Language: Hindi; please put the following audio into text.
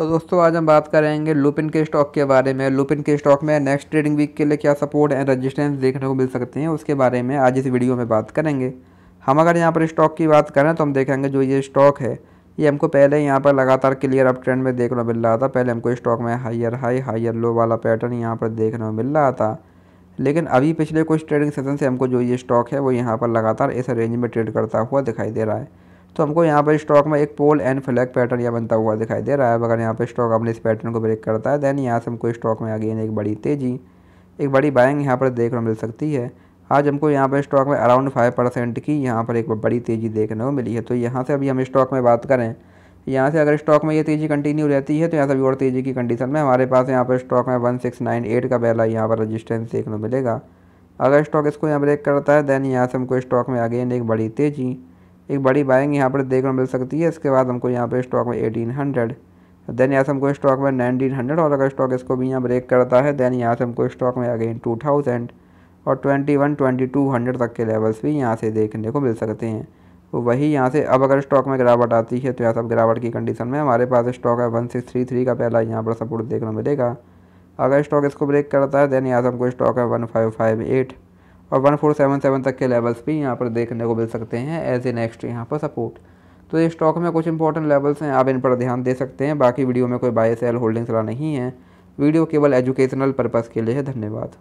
तो दोस्तों, आज हम बात करेंगे लुपिन के स्टॉक के बारे में। लुपिन के स्टॉक में नेक्स्ट ट्रेडिंग वीक के लिए क्या सपोर्ट एंड रजिस्टेंस देखने को मिल सकते हैं, उसके बारे में आज इस वीडियो में बात करेंगे। हम अगर यहाँ पर स्टॉक की बात करें तो हम देखेंगे जो ये स्टॉक है, ये हमको पहले यहाँ पर लगातार क्लियर अप ट्रेंड में देखने को मिल रहा था। पहले हमको स्टॉक में हाइयर हाई हाइयर लो वाला पैटर्न यहाँ पर देखने को मिल रहा था। लेकिन अभी पिछले कुछ ट्रेडिंग सेशन से हमको जो ये स्टॉक है, वो यहाँ पर लगातार इस रेंज में ट्रेड करता हुआ दिखाई दे रहा है। तो हमको यहाँ पर स्टॉक में एक पोल एंड फ्लैग पैटर्न यह बनता हुआ दिखाई दे रहा है। अगर यहाँ पर स्टॉक अपने इस पैटर्न को ब्रेक करता है देन यहाँ से हमको स्टॉक में अगेन एक बड़ी तेज़ी। एक बड़ी बाइंग यहाँ पर देखने को मिल सकती है। आज हमको यहाँ पर स्टॉक में अराउंड फाइव परसेंट की यहाँ पर एक बड़ी तेज़ी देखने को मिली है। तो यहाँ से अभी हम स्टॉक में बात करें, यहाँ से अगर स्टॉक में ये तेज़ी कंटिन्यू रहती है तो यहाँ से भी और तेज़ी की कंडीशन में हमारे पास यहाँ पर स्टॉक में वन सिक्स नाइन एट का पहला यहाँ पर रजिस्टेंस देखने को मिलेगा। अगर स्टॉक इसको यहाँ ब्रेक करता है देन यहाँ से हमको स्टॉक में अगेन एक बड़ी तेज़ी। एक बड़ी बाइंग यहाँ पर देखने मिल सकती है। इसके बाद हमको यहाँ पर स्टॉक में एटीन हंड्रेड देन यहाँ से हमको स्टॉक में नाइनटीन हंड्रेड और अगर स्टॉक इसको भी यहाँ ब्रेक करता है देन यहाँ से हमको स्टॉक में अगेन टू थाउज़ेंड और twenty one twenty two hundred तक के लेवल्स भी यहाँ से देखने को मिल सकते हैं। तो वही यहाँ से अब अगर स्टॉक में गिरावट आती है तो यहाँ सब गिरावट की कंडीशन में हमारे पास स्टॉक है वन सिक्स थ्री थ्री का पहला यहाँ पर सपोर्ट देखने मिलेगा। अगर स्टॉक इसको ब्रेक करता है देन यहाँ से हमको स्टॉक है वन फाइव फाइव एट और वन फोर सेवन सेवन तक के लेवल्स भी यहाँ पर देखने को मिल सकते हैं एज ए नेक्स्ट यहाँ पर सपोर्ट तो ये स्टॉक में कुछ इंपॉर्टेंट लेवल्स हैं, आप इन पर ध्यान दे सकते हैं, बाकी वीडियो में कोई बाय सेल होल्डिंग्स वाला नहीं है. वीडियो केवल एजुकेशनल पर्पज़ के लिए है, धन्यवाद.